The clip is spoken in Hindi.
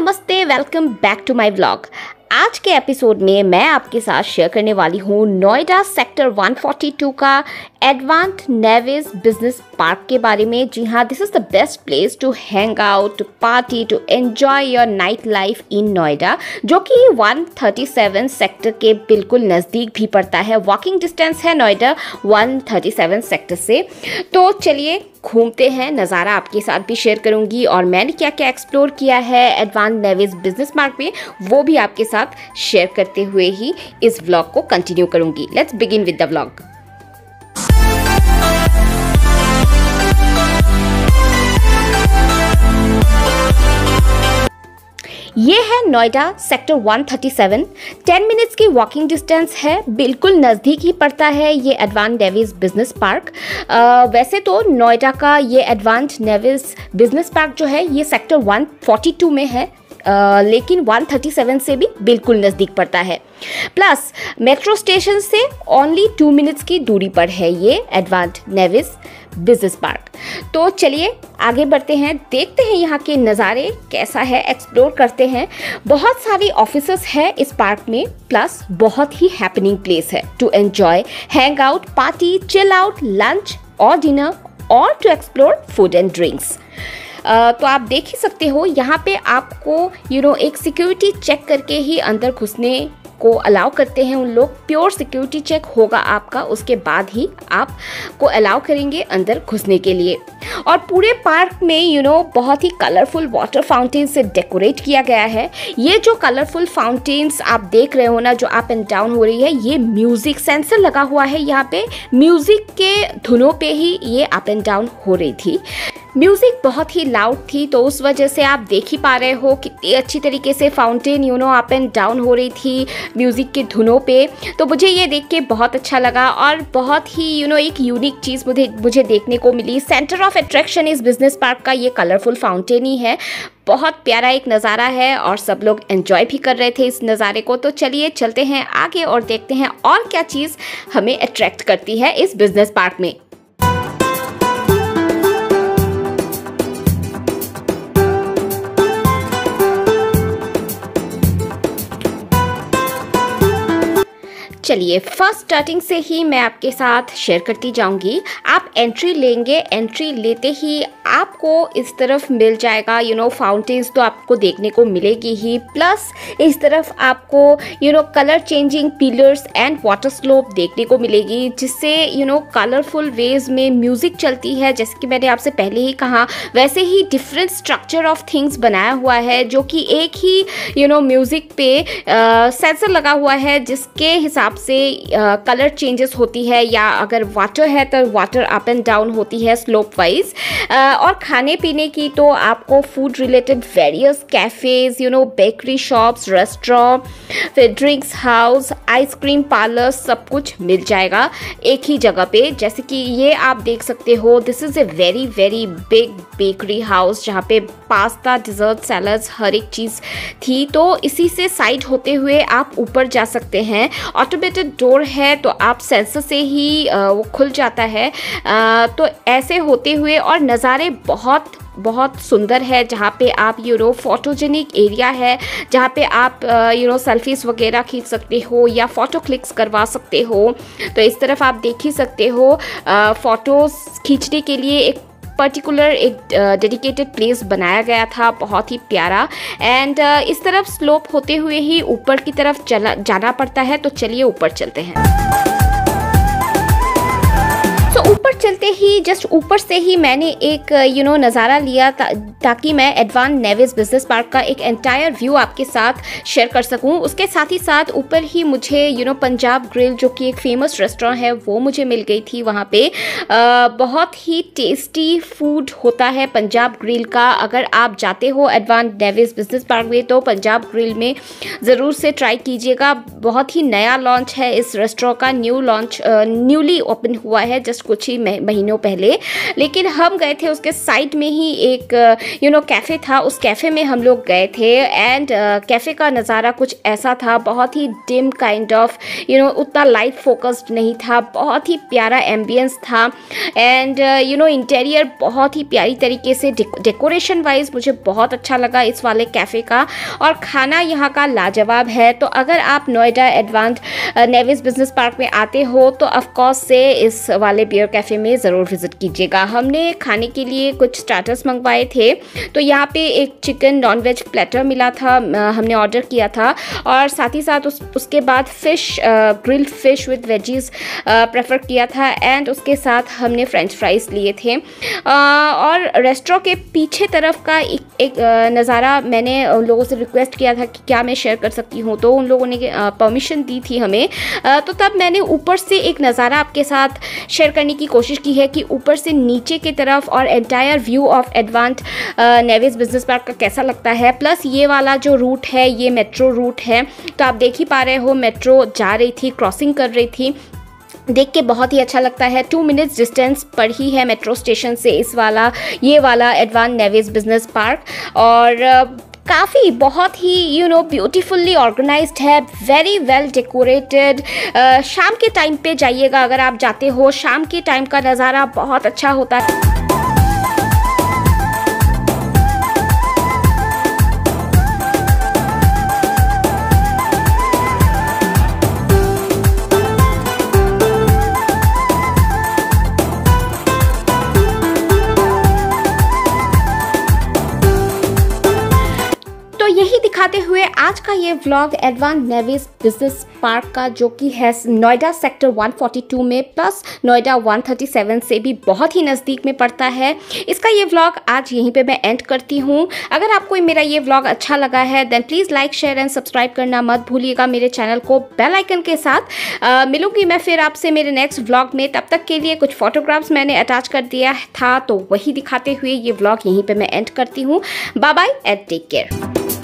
नमस्ते welcome back to my vlog आज के एपिसोड में मैं आपके साथ शेयर करने वाली हूँ नोएडा सेक्टर 142 का एडवांस नेविस बिज़नेस पार्क के बारे में। जी हाँ this is the best place to hang out to party to enjoy your night life in Noida, जो कि 137 सेक्टर के बिल्कुल नज़दीक भी पड़ता है। वॉकिंग डिस्टेंस है नोएडा 137 सेक्टर से। तो चलिए घूमते हैं। नज़ारा आपके साथ भी शेयर करूँगी और मैंने क्या क्या एक्सप्लोर किया है एडवांस नेविस बिज़नेस मार्क में, वो भी आपके साथ शेयर करते हुए ही इस व्लॉग को कंटिन्यू करूँगी। Let's begin with the vlog ये है नोएडा सेक्टर 137 10 मिनट्स की वॉकिंग डिस्टेंस है बिल्कुल नज़दीक ही पड़ता है ये एडवान डेविस बिज़नेस पार्क आ, वैसे तो नोएडा का ये एडवांस नेविस बिज़नेस पार्क जो है ये सेक्टर 142 में है। लेकिन 137 से भी बिल्कुल नज़दीक पड़ता है। प्लस, मेट्रो स्टेशन से ओनली टू मिनट्स की दूरी पर है ये एडवांस नेविस बिज़नेस पार्क तो चलिए, आगे बढ़ते हैं, देखते हैं यहाँ के नज़ारे कैसा है एक्सप्लोर करते हैं। बहुत सारी ऑफ़िस है इस पार्क में प्लस बहुत ही हैपनिंग प्लेस है to enjoy hang out party chill out lunch और डिनर और to explore food and drinks तो आप देख ही सकते हो यहाँ पे आपको यू नो एक सिक्योरिटी चेक करके ही अंदर घुसने को अलाउ करते हैं उन लोग। प्योर सिक्योरिटी चेक होगा आपका उसके बाद ही आप को अलाउ करेंगे अंदर घुसने के लिए। और पूरे पार्क में यू you नो know, बहुत ही कलरफुल वाटर फाउंटेन से डेकोरेट किया गया है। ये जो कलरफुल फाउंटेन्स आप देख रहे हो ना जो अप एंड डाउन हो रही है ये म्यूज़िक सेंसर लगा हुआ है यहाँ पे। म्यूज़िक के धुनों पे ही ये अप एंड डाउन हो रही थी। म्यूज़िक बहुत ही लाउड थी तो उस वजह से आप देख ही पा रहे हो कितनी अच्छी तरीके से fountain you know up and down हो रही थी म्यूज़िक के धुनों पे। तो मुझे ये देख के बहुत अच्छा लगा और बहुत ही यू नो एक यूनिक चीज़ मुझे मुझे देखने को मिली। सेंटर ऑफ़ अट्रैक्शन इस बिज़नेस पार्क का ये कलरफुल फाउंटेन ही है। बहुत प्यारा एक नज़ारा है और सब लोग एंजॉय भी कर रहे थे इस नज़ारे को। तो चलिए, चलते हैं आगे और देखते हैं और क्या चीज़ हमें अट्रैक्ट करती है इस बिज़नेस पार्क में। चलिए फ़र्स्ट स्टार्टिंग से ही मैं आपके साथ शेयर करती जाऊँगी। आप एंट्री लेंगे एंट्री लेते ही आपको इस तरफ़ मिल जाएगा यू नो फाउंटेन्स तो आपको देखने को मिलेगी ही। प्लस इस तरफ़ आपको you know colour changing pillars and water slope देखने को मिलेगी, जिससे यू नो कलरफुल वेज में म्यूज़िक चलती है। जैसे कि मैंने आपसे पहले ही कहा, वैसे ही डिफरेंट स्ट्रक्चर ऑफ़ थिंग्स बनाया हुआ है, जो कि एक ही यू नो म्यूज़िक पे सेंसर लगा हुआ है, जिसके हिसाब से कलर चेंजेस होती है या अगर वाटर है तो वाटर अप एंड डाउन होती है स्लोप वाइज और खाने पीने की तो आपको food related various cafes you know bakery shops restaurant फिर drinks house ice cream parlour सब कुछ मिल जाएगा एक ही जगह पे। जैसे कि ये आप देख सकते हो this is a very very big bakery house जहाँ पे पास्ता डिज़र्ट सैलड्स हर एक चीज़ थी। तो इसी से साइड होते हुए आप ऊपर जा सकते हैं। ऑटोमेटेड डोर है तो आप सेंसर से ही वो खुल जाता है। तो ऐसे होते हुए और नज़ारे बहुत बहुत सुंदर है, जहाँ पे आप यू नो फोटोजेनिक एरिया है, जहाँ पे आप यू नो सेल्फीज़ वगैरह खींच सकते हो या फ़ोटो क्लिक्स करवा सकते हो। तो इस तरफ़ आप देख ही सकते हो फ़ोटोज़ खींचने के लिए एक पर्टिकुलर एक डेडिकेटेड प्लेस बनाया गया था बहुत ही प्यारा। एंड uh, इस तरफ़ स्लोप होते हुए ही ऊपर की तरफ़ चला जाना पड़ता है तो चलिए ऊपर चलते हैं। चलते ही जस्ट ऊपर से ही मैंने एक यू नो नज़ारा लिया ताकि मैं एडवान नेविस बिज़नेस पार्क का एक एंटायर व्यू आपके साथ शेयर कर सकूँ। उसके साथ ही साथ ऊपर ही मुझे यू नो पंजाब ग्रिल जो कि एक फ़ेमस रेस्टोरेंट है वो मुझे मिल गई थी वहाँ पे। आ, बहुत ही टेस्टी फ़ूड होता है पंजाब ग्रिल का। अगर आप जाते हो एडवान नेविस बिज़नेस पार्क में तो पंजाब ग्रिल में ज़रूर से ट्राई कीजिएगा। बहुत ही नया लॉन्च है इस रेस्टोरेंट का। न्यू लॉन्च न्यूली ओपन हुआ है। जस्ट कुछ ही महीनों पहले। लेकिन हम गए थे उसके साइड में ही एक यू नो कैफ़े था। उस कैफ़े में हम लोग गए थे। एंड कैफ़े का नज़ारा कुछ ऐसा था। बहुत ही dim kind of you know उतना लाइट फोकस्ड नहीं था। बहुत ही प्यारा एम्बियंस था। एंड यू नो इंटीरियर बहुत ही प्यारी तरीके से डेकोरेशन वाइज मुझे बहुत अच्छा लगा इस वाले कैफ़े का। और खाना यहाँ का लाजवाब है। तो अगर आप Noida Advant Navis business park में आते हो तो ऑफकोर्स से इस वाले बियर कैफ़े में ज़रूर विज़िट कीजिएगा। हमने खाने के लिए कुछ स्टार्टर्स मंगवाए थे। तो यहाँ पे एक चिकन नॉन वेज प्लेटर मिला था हमने ऑर्डर किया था। और साथ ही साथ उस उसके बाद fish grilled fish with veggies prefer किया था। एंड उसके साथ हमने फ्रेंच फ्राइज़ लिए थे। और रेस्टोरेंट के पीछे तरफ़ का एक, एक नज़ारा मैंने उन लोगों से रिक्वेस्ट किया था कि क्या मैं शेयर कर सकती हूँ। तो उन लोगों ने परमिशन दी थी हमें। तो तब मैंने ऊपर से एक नज़ारा आपके साथ शेयर करने की कोशिश की है कि ऊपर से नीचे की तरफ़ और entire view of Advant Navis business park का कैसा लगता है? प्लस ये वाला जो रूट है, ये मेट्रो रूट है तो आप देख ही पा रहे हो मेट्रो जा रही थी क्रॉसिंग कर रही थी। देख के बहुत ही अच्छा लगता है। टू मिनट्स डिस्टेंस पर ही है मेट्रो स्टेशन से इस वाला, ये वाला एडवान नेविस बिज़नेस पार्क और काफ़ी बहुत ही यू नो ब्यूटीफुल्ली ऑर्गेनाइज है वेरी वेल डेकोरेटेड शाम के टाइम पे जाइएगा अगर आप जाते हो, शाम के टाइम का नज़ारा बहुत अच्छा होता है। यही दिखाते हुए आज का ये vlog Advant Navis business park का जो कि है नोएडा सेक्टर 142 में प्लस नोएडा 137 से भी बहुत ही नज़दीक में पड़ता है। इसका ये व्लॉग आज यहीं पे मैं एंड करती हूँ। अगर आपको मेरा ये व्लॉग अच्छा लगा है then please like share and subscribe करना मत भूलिएगा मेरे चैनल को बेल आइकन के साथ। मिलूँगी मैं फिर आपसे मेरे नेक्स्ट व्लॉग में। तब तक के लिए कुछ फोटोग्राफ्स मैंने अटैच कर दिया था तो वही दिखाते हुए ये व्लॉग यहीं पर मैं एंड करती हूँ। Bye bye and take care